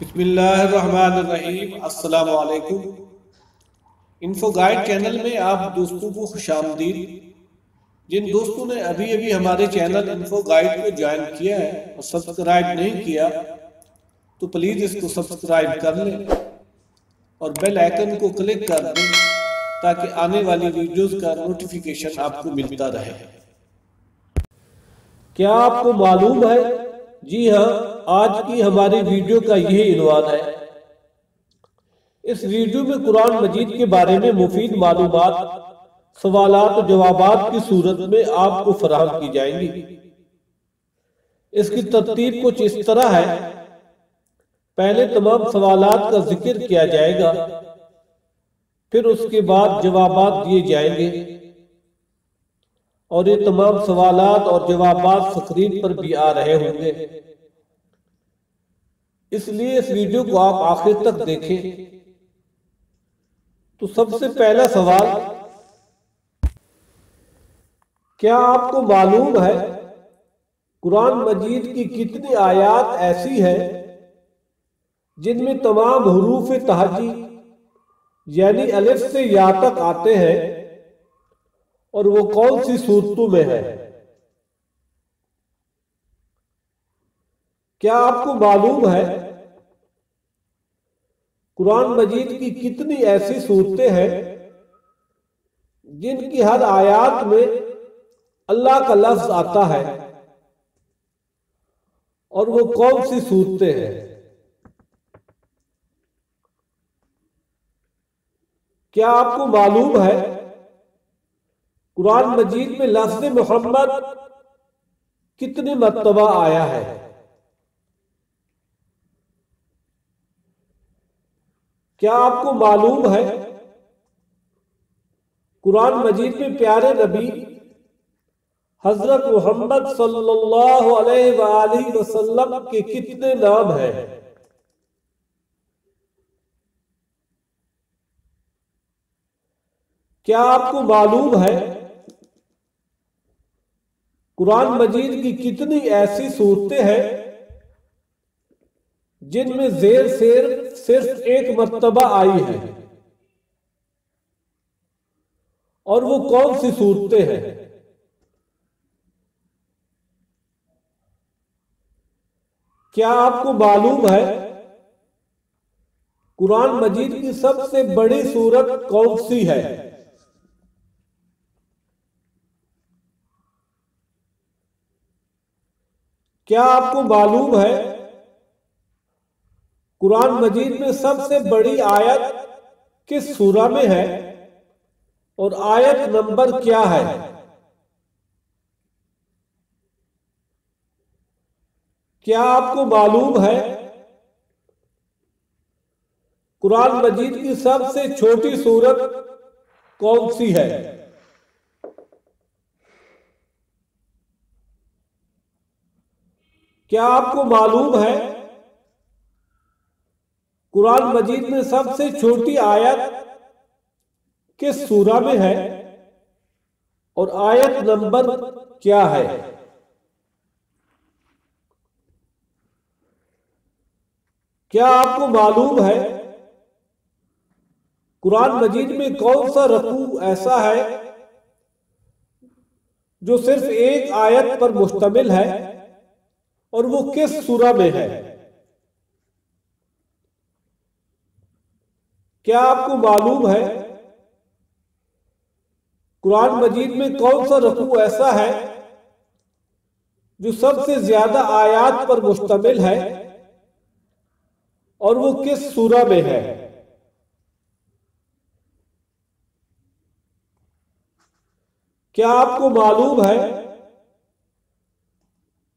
بسم اللہ الرحمن الرحیم، السلام علیکم۔ انفو گائیڈ چینل میں آپ دوستوں کو خوش آمدید۔ جن دوستوں نے ابھی ابھی ہمارے چینل انفو گائیڈ کو جوائن کیا ہے اور سبسکرائب نہیں کیا، تو پلیز اس کو سبسکرائب کر لیں اور بیل آئیکن کو کلک کر دیں تاکہ آنے والی ویڈیوز کا نوٹیفیکیشن آپ کو ملتا رہے۔ کیا آپ کو معلوم ہے جی ہاں آج کی ہماری ویڈیو کا یہی عنوان ہے۔ اس ویڈیو میں قرآن مجید کے بارے میں مفید معلومات، سوالات و جوابات کی صورت میں آپ کو فراہم کی جائیں گی۔ اس کی ترتیب کچھ اس طرح ہے۔ پہلے تمام سوالات کا ذکر کیا جائے گا، پھر اس کے بعد جوابات دیے جائیں گے۔ اور یہ تمام سوالات اور جوابات سکرین پر بھی آ رہے ہوں گے۔ اس لیے اس ویڈیو کو آپ آخر تک دیکھیں۔ تو سب سے پہلا سوال، کیا آپ کو معلوم ہے قرآن مجید کی کتنی آیات ایسی ہے جن میں تمام حروف تحجی یعنی الف سے یا تک آتے ہیں؟ اور وہ کون سی صورتوں میں ہے؟ کیا آپ کو معلوم ہے قرآن مجید کی کتنی ایسی صورتیں ہیں جن کی ہر آیات میں اللہ کا لفظ آتا ہے اور وہ کون سی صورتیں ہیں؟ کیا آپ کو معلوم ہے قرآن مجید میں لفظ محمد کتنی مرتبہ آیا ہے؟ کیا آپ کو معلوم ہے؟ قرآن مجید میں پیارے نبی حضرت محمد صلی اللہ علیہ وآلہ وسلم کے کتنے نام ہیں؟ کیا آپ کو معلوم ہے قرآن مجید کی کتنی ایسی صورتیں ہیں جن میں زیر سیر صرف ایک مرتبہ آئی ہے اور وہ کون سی صورتیں ہیں؟ کیا آپ کو معلوم ہے قرآن مجید کی سب سے بڑی صورت کون سی ہے؟ کیا آپ کو معلوم ہے قرآن مجید میں سب سے بڑی آیت کس سورہ میں ہے اور آیت نمبر کیا ہے؟ کیا آپ کو معلوم ہے قرآن مجید کی سب سے چھوٹی صورت کون سی ہے؟ کیا آپ کو معلوم ہے؟ قرآن مجید میں سب سے چھوٹی آیت کس سورہ میں ہے؟ اور آیت نمبر کیا ہے؟ کیا آپ کو معلوم ہے قرآن مجید میں کون سا رقو ایسا ہے جو صرف ایک آیت پر مشتمل ہے؟ اور وہ کس سورہ میں ہے؟ کیا آپ کو معلوم ہے؟ قرآن مجید میں کون سا رقو ایسا ہے جو سب سے زیادہ آیات پر مشتمل ہے اور وہ کس سورہ میں ہے؟ کیا آپ کو معلوم ہے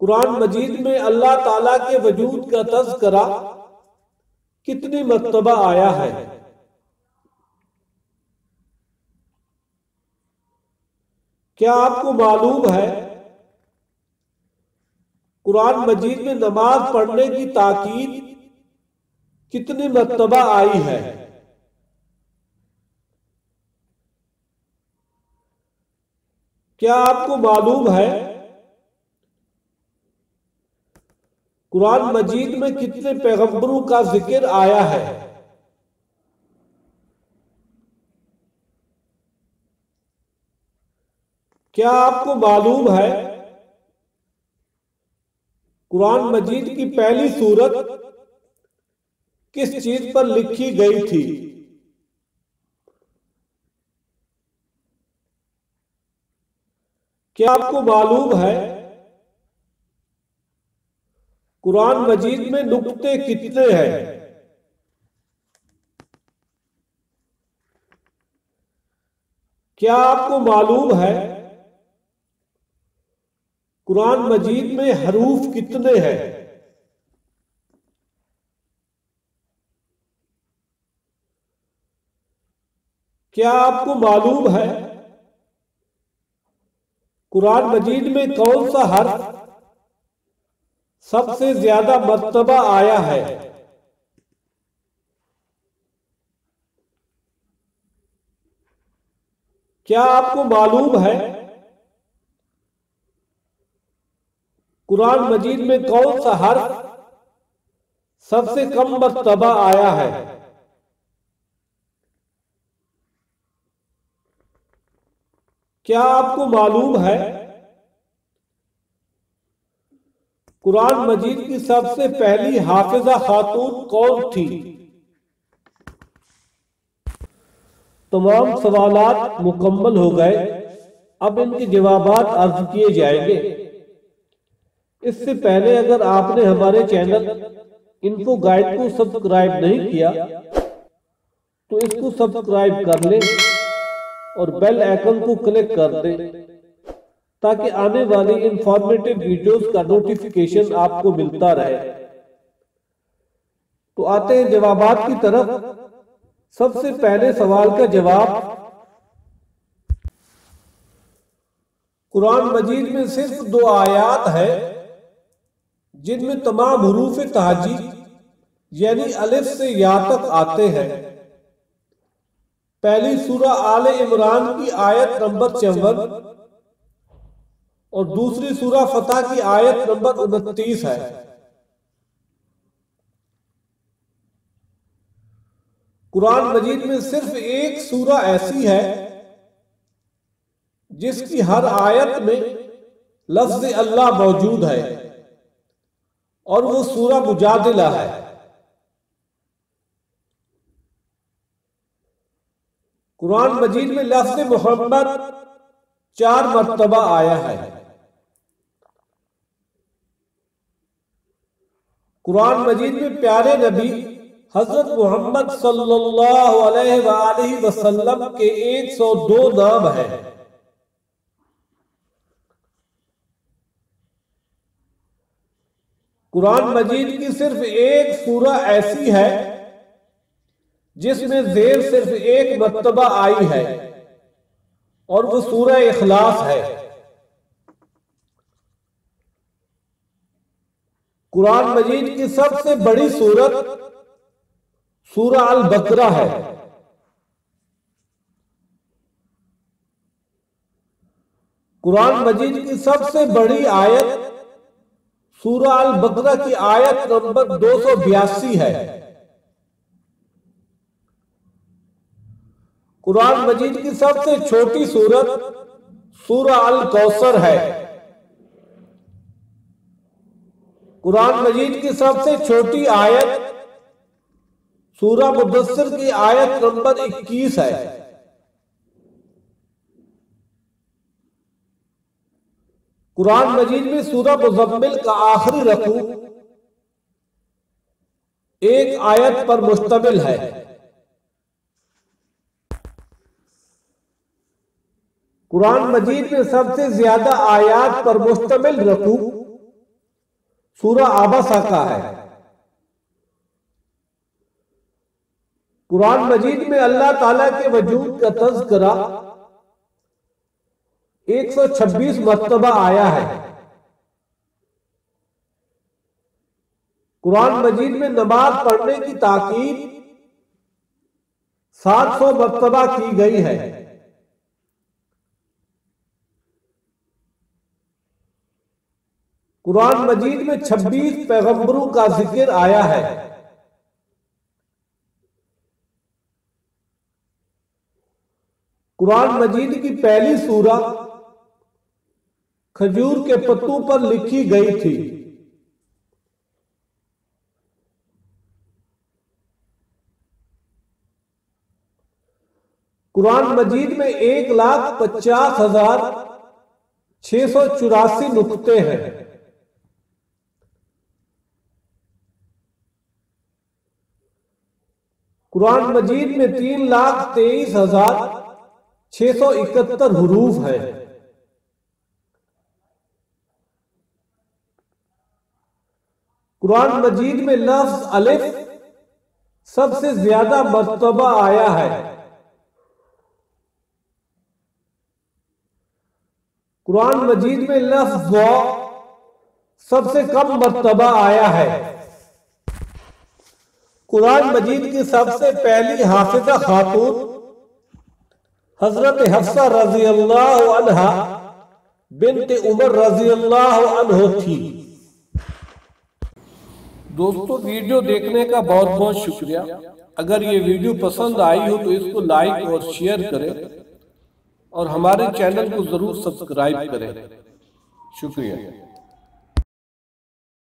قرآن مجید میں اللہ تعالی کے وجود کا تذکرہ کتنی مرتبہ آیا ہے؟ کیا آپ کو معلوم ہے قرآن مجید میں نماز پڑھنے کی تاکید کتنی مرتبہ آئی ہے؟ کیا آپ کو معلوم ہے قرآن مجید میں کتنے پیغمبروں کا ذکر آیا ہے؟ کیا آپ کو معلوم ہے؟ قرآن مجید کی پہلی صورت کس چیز پر لکھی گئی تھی؟ کیا آپ کو معلوم ہے قرآن مجید میں نقطے کتنے ہیں؟ کیا آپ کو معلوم ہے قرآن مجید میں حروف کتنے ہیں؟ کیا آپ کو معلوم ہے قرآن مجید میں کون سا حرف سب سے زیادہ مرتبہ آیا ہے۔ کیا آپ کو معلوم ہے؟ قرآن مجید میں کون سا حرف سب سے کم مرتبہ آیا ہے؟ کیا آپ کو معلوم ہے؟ قرآن مجید کی سب سے پہلی حافظہ خاتون کون تھی؟ تمام سوالات مکمل ہو گئے۔ اب ان کے جوابات عرض کیے جائیں گے۔ اس سے پہلے اگر آپ نے ہمارے چینل انفو گائیڈ کو سبسکرائب نہیں کیا، تو اس کو سبسکرائب کر لیں اور بیل ایکن کو کلک کر دیں۔ تاکہ آنے والی انفارمیٹو ویڈیوز کا نوٹیفیکیشن آپ کو ملتا رہے۔ تو آتے ہیں جوابات کی طرف۔ سب سے پہلے سوال کا جواب۔ قرآن مجید میں صرف دو آیات ہے جن میں تمام حروف تحجی یعنی الف سے یا تک آتے ہیں۔ پہلی سورہ آل عمران کی آیت نمبر چون۔ اور دوسری سورہ فتح کی آیت نمبر انتیس ہے۔ قرآن مجید میں صرف ایک سورہ ایسی ہے جس کی ہر آیت میں لفظ اللہ موجود ہے۔ اور وہ سورہ مجادلہ ہے۔ قرآن مجید میں لفظ محمد چار مرتبہ آیا ہے۔ قرآن مجید میں پیارے نبی حضرت محمد صلی اللہ علیہ وآلہ وسلم کے ایک سو دو نام ہیں۔ قرآن مجید کی صرف ایک سورہ ایسی ہے جس میں زیر صرف ایک مرتبہ آئی ہے اور وہ سورہ اخلاص ہے۔ قرآن مجید کی سب سے بڑی سورت سورہ البقرہ ہے۔ قرآن مجید کی سب سے بڑی آیت سورہ البقرہ کی آیت نمبر دو سو بیاسی ہے۔ قرآن مجید کی سب سے چھوٹی سورت سورہ الکوثر ہے۔ قرآن مجید کی سب سے چھوٹی آیت سورہ مدثر کی آیت نمبر اکیس ہے۔ قرآن مجید میں سورہ مزمل کا آخری رکھو ایک آیت پر مشتمل ہے۔ قرآن مجید میں سب سے زیادہ آیات پر مشتمل رکھو سورہ آباسا کا ہے۔ قرآن مجید میں اللہ تعالیٰ کے وجود کا تذکرہ ایک سو چھبیس مرتبہ آیا ہے۔ قرآن مجید میں نماز پڑھنے کی تاکید سات سو مرتبہ کی گئی ہے۔ قرآن مجید میں چھبیس پیغمبروں کا ذکر آیا ہے۔ قرآن مجید کی پہلی سورہ کھجور کے پتوں پر لکھی گئی تھی۔ قرآن مجید میں ایک لاکھ پچاس ہزار چھ سو چوراسی نقطے ہیں۔ قرآن مجید میں تین لاکھ تیئیس ہزار چھ سو اکہتر حروف ہیں۔ قرآن مجید میں لفظ الف سب سے زیادہ مرتبہ آیا ہے۔ قرآن مجید میں لفظ سب سے کم مرتبہ آیا ہے۔ قرآن مجید کی سب سے پہلی حافظہ خاتون حضرت حفصہ رضی اللہ عنہ بنت عمر رضی اللہ عنہ تھی۔ دوستو، ویڈیو دیکھنے کا بہت بہت شکریہ۔ اگر یہ ویڈیو پسند آئی ہو تو اس کو لائک اور شیئر کریں اور ہمارے چینل کو ضرور سبسکرائب کریں۔ شکریہ۔